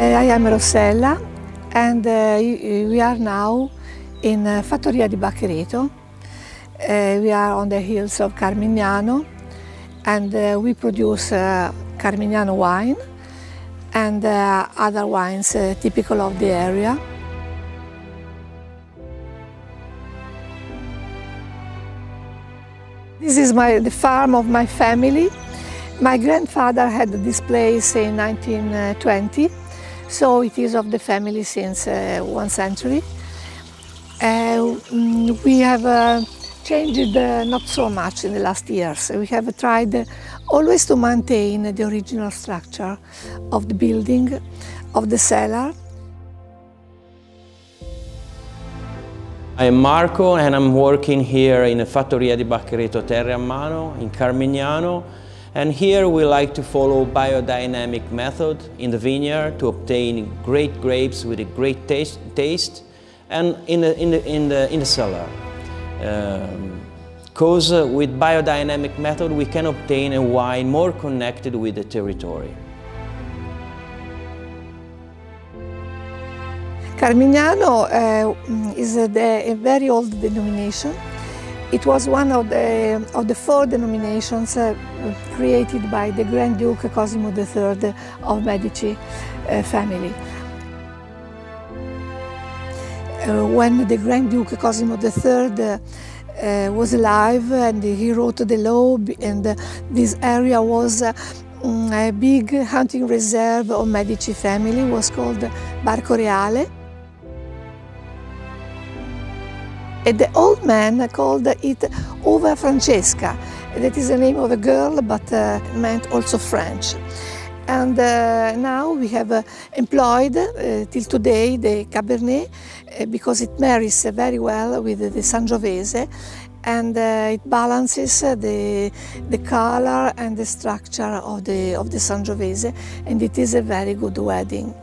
Eh, I am Rossella and uh, we are now in Fattoria di Bacchereto. We are on the hills of Carmignano and we produce Carmignano wine and other wines typical of the area. This is my, the farm of my family. My grandfather had this place in 1920, so it is of the family since uh, one century. Uh, mm, we have uh, changed uh, not so much in the last years. We have tried always to maintain the original structure of the building, of the cellar. I am Marco and I'm working here in the Fattoria di Bacchereto Terre a Mano in Carmignano and here we like to follow biodynamic method in the vineyard to obtain great grapes with a great taste, taste and in the, in the, in the, in the cellar. Because um, uh, with biodynamic method we can obtain a wine more connected with the territory. Carmignano uh, is a, a, very old denomination. It was one of the, of the four denominations uh, created by the Grand Duke Cosimo III of Medici uh, family. Uh, when the Grand Duke Cosimo III uh, was alive and he wrote the law and this area was mm, a big hunting reserve of Medici family was called Barco Reale. And the old man called it Uva Francesca. That is the name of a girl, but uh, meant also French. And uh, now we have uh, employed uh, till today the Cabernet uh, because it marries very well with the Sangiovese and uh, it balances the, the color and the structure of the, of the Sangiovese and it is a very good wedding.